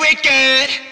wicked.